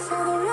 for the